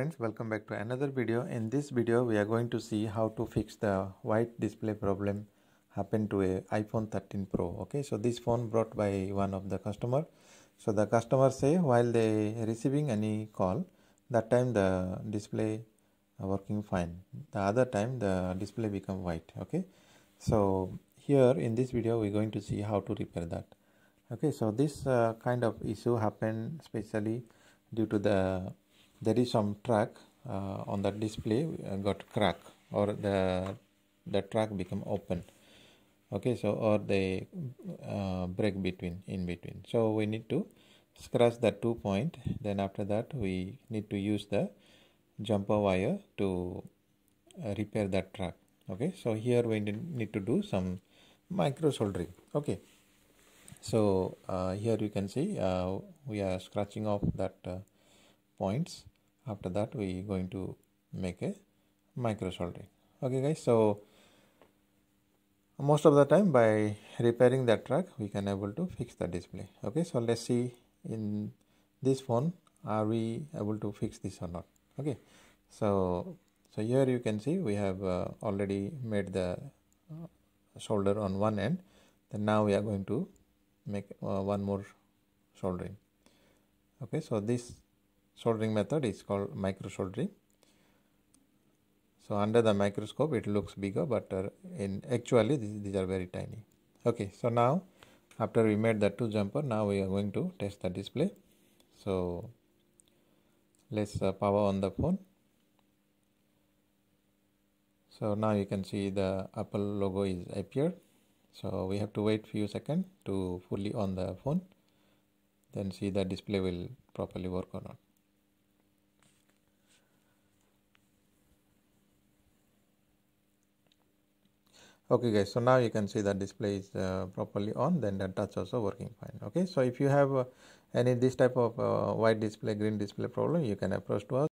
friends welcome back to another video. In this video we are going to see how to fix the white display problem happened to a iphone 13 pro okay? So this phone brought by one of the customer. So the customer say while they receiving any call that time the display working fine. The other time the display become white okay? So here in this video we're going to see how to repair that okay? So this uh, kind of issue happened especially due to the there is some track uh, on that display uh, got crack or the the track become open. Okay so or they uh, break between in between. So we need to scratch that two point. Then after that we need to use the jumper wire to uh, repair that track okay so here we need to do some micro soldering. Okay so uh, here you can see uh, we are scratching off that uh, points after that we going to make a micro soldering okay guys so most of the time by repairing that track we can able to fix the display. Okay so let's see in this phone are we able to fix this or not? Okay so so here you can see we have uh, already made the uh, solder on one end. Then now we are going to make uh, one more soldering okay so this soldering method is called micro soldering. So under the microscope it looks bigger but uh, in actually these, these are very tiny. Okay so now after we made the two jumper now we are going to test the display. So let's uh, power on the phone. So now you can see the apple logo is appeared. So we have to wait few seconds to fully on the phone. Then see the display will properly work or not okay guys so now you can see that display is uh, properly on then the touch also working fine okay? So if you have uh, any this type of uh, white display green display problem you can approach to us